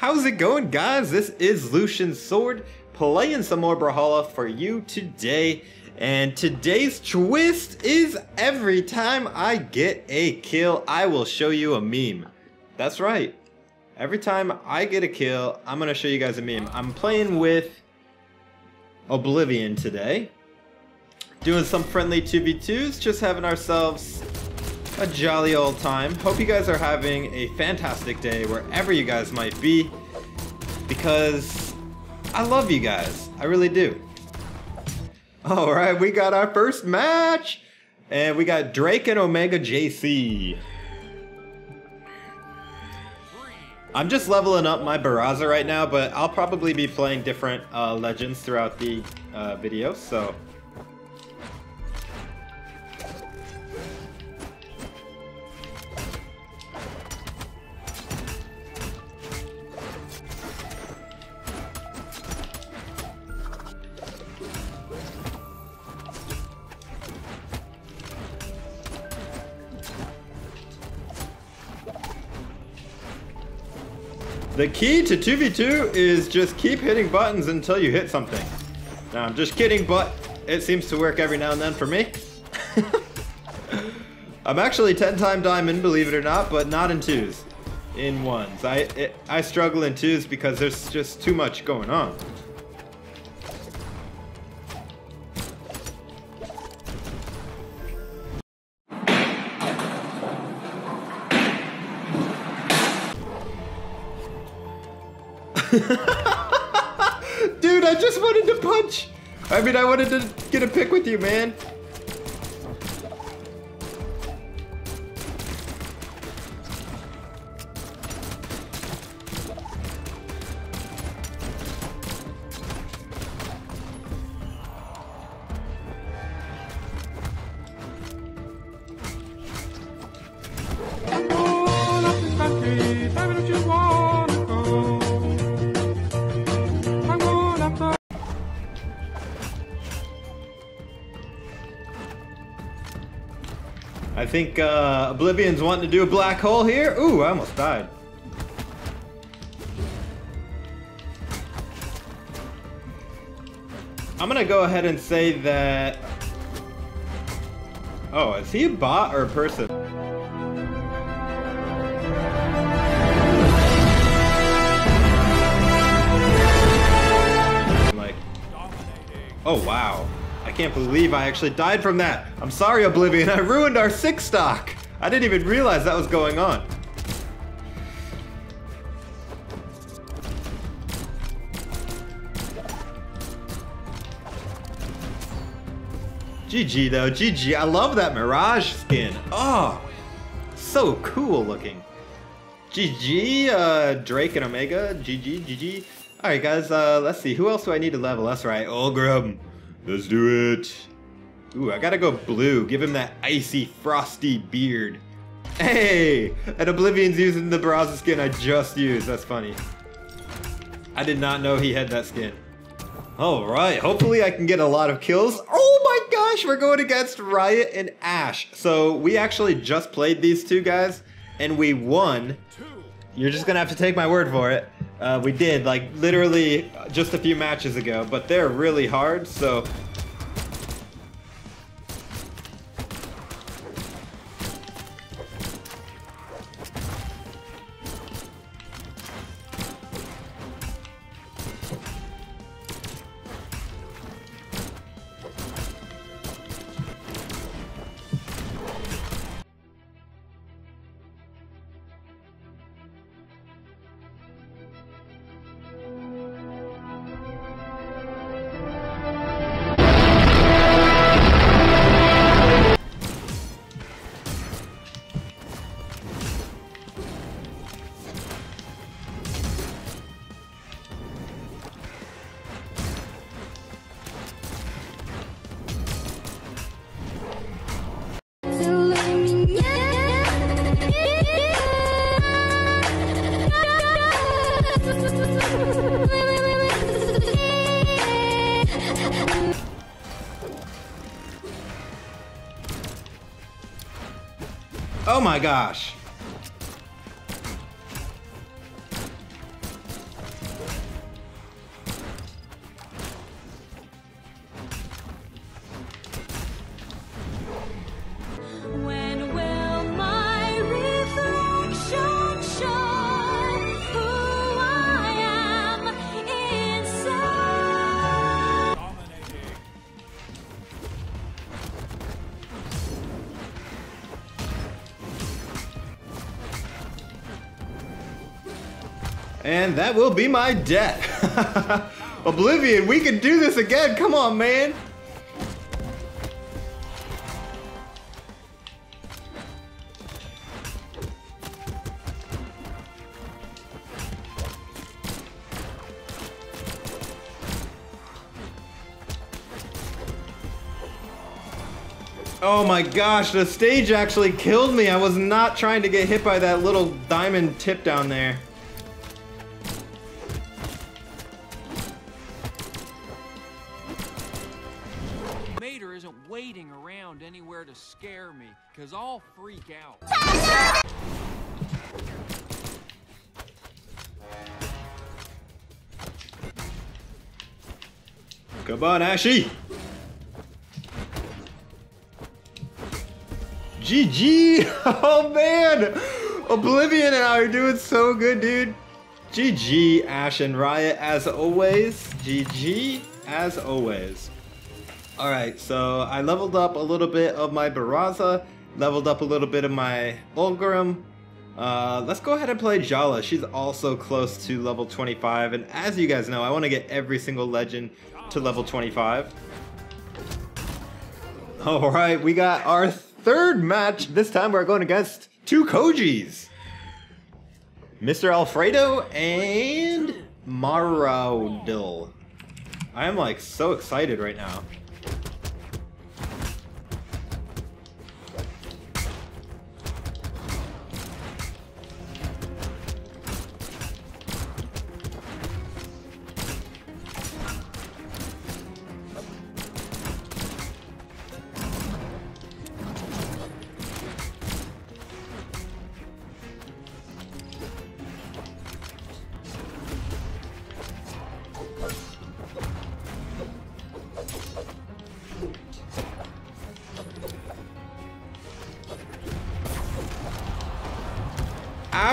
How's it going, guys? This is Lucian Sword playing some more Brawlhalla for you today. And today's twist is every time I get a kill, I will show you a meme. That's right. Every time I get a kill, I'm going to show you guys a meme. I'm playing with Oblivion today. Doing some friendly 2v2s, just having ourselves a jolly old time. Hope you guys are having a fantastic day wherever you guys might be because I love you guys. I really do. All right, we got our first match and we got Drake and Omega JC. I'm just leveling up my Barraza right now, but I'll probably be playing different uh, legends throughout the uh, video, so The key to 2v2 is just keep hitting buttons until you hit something. Now, I'm just kidding, but it seems to work every now and then for me. I'm actually 10 time diamond, believe it or not, but not in twos. In ones. I, it, I struggle in twos because there's just too much going on. Dude, I just wanted to punch. I mean, I wanted to get a pick with you, man. I think uh, Oblivion's wanting to do a black hole here. Ooh, I almost died. I'm gonna go ahead and say that... Oh, is he a bot or a person? Like... Oh, wow. I can't believe I actually died from that. I'm sorry, Oblivion. I ruined our six stock. I didn't even realize that was going on. GG though, GG. I love that Mirage skin. Oh, so cool looking. GG, uh, Drake and Omega. GG, GG. Alright guys, uh, let's see. Who else do I need to level? That's right, Ulgrim. Let's do it. Ooh, I gotta go blue. Give him that icy, frosty beard. Hey! And Oblivion's using the Barraza skin I just used. That's funny. I did not know he had that skin. Alright, hopefully I can get a lot of kills. Oh my gosh, we're going against Riot and Ash. So we actually just played these two guys, and we won. You're just gonna have to take my word for it. Uh, we did, like, literally just a few matches ago, but they're really hard, so... my gosh. And that will be my death. Oblivion, we can do this again. Come on, man. Oh my gosh, the stage actually killed me. I was not trying to get hit by that little diamond tip down there. Scare me, cause I'll freak out. Come on, Ashy. GG! Oh man! Oblivion and I are doing so good, dude. GG, Ash and Riot, as always. GG, as always. Alright, so I leveled up a little bit of my Barraza, leveled up a little bit of my Ulgrim. Uh, let's go ahead and play Jhala. She's also close to level 25, and as you guys know, I want to get every single legend to level 25. Alright, we got our third match. This time we're going against two Kojis. Mr. Alfredo and Maraudil. I am like so excited right now.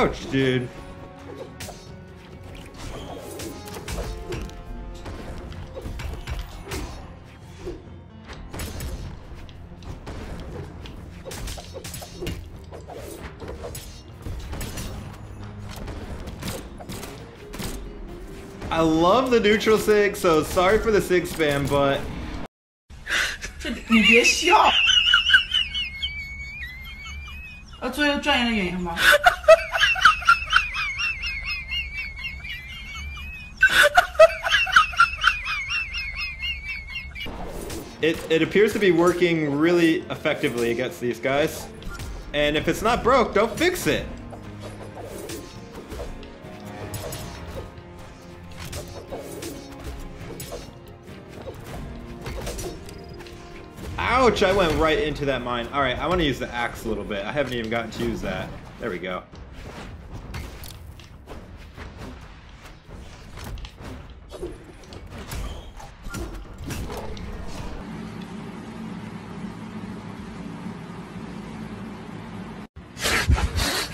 Ouch, dude. I love the neutral sig, so sorry for the sig spam, but. 你别笑。呃，作为专业的原因吧。It, it appears to be working really effectively against these guys. And if it's not broke, don't fix it. Ouch, I went right into that mine. Alright, I want to use the axe a little bit. I haven't even gotten to use that. There we go.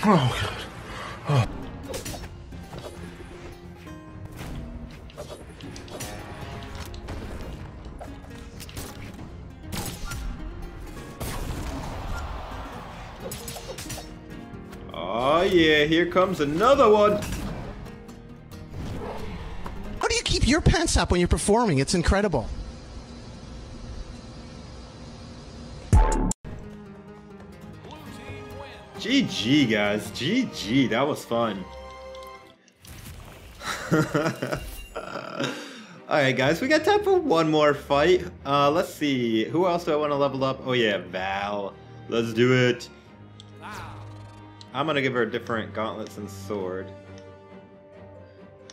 Oh, oh oh, yeah, here comes another one. How do you keep your pants up when you're performing? It's incredible. GG, guys. GG. That was fun. Alright, guys. We got time for one more fight. Uh, let's see. Who else do I want to level up? Oh, yeah. Val. Let's do it. I'm going to give her different gauntlets and sword.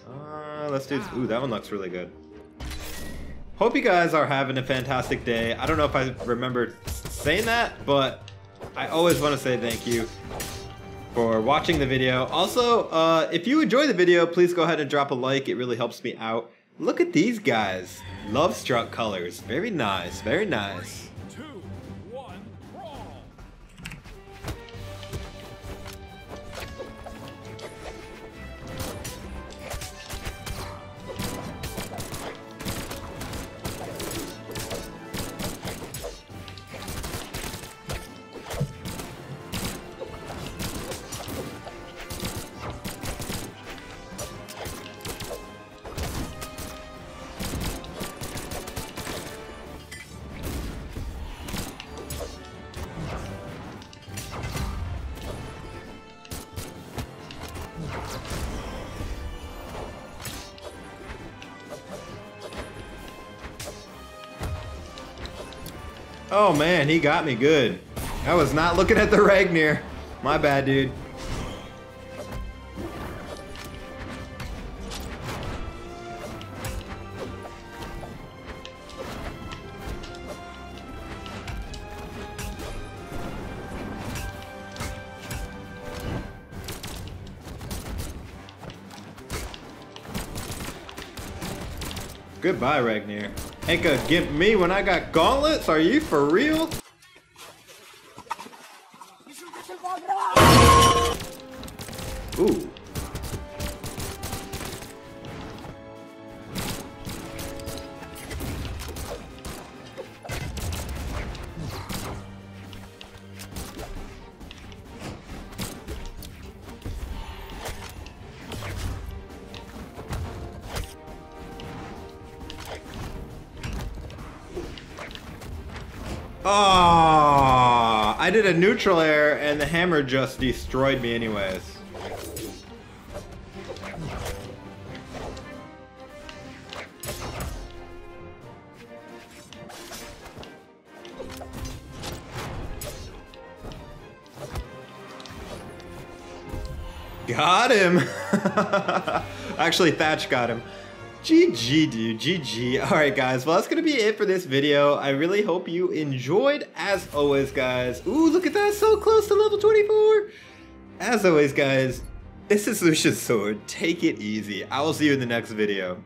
Uh, let's do... Ooh, that one looks really good. Hope you guys are having a fantastic day. I don't know if I remember saying that, but I always want to say thank you for watching the video. Also, uh, if you enjoy the video, please go ahead and drop a like. It really helps me out. Look at these guys. Love struck colors. Very nice. Very nice. Oh man, he got me good. I was not looking at the Ragnir. My bad, dude. Goodbye, Ragnir. Ain't gonna get me when I got gauntlets? Are you for real? Ooh. Oh, I did a neutral air and the hammer just destroyed me anyways. Got him! Actually, Thatch got him. GG, dude. GG. Alright, guys. Well, that's going to be it for this video. I really hope you enjoyed. As always, guys. Ooh, look at that. So close to level 24. As always, guys, this is Lucian's Sword. Take it easy. I will see you in the next video.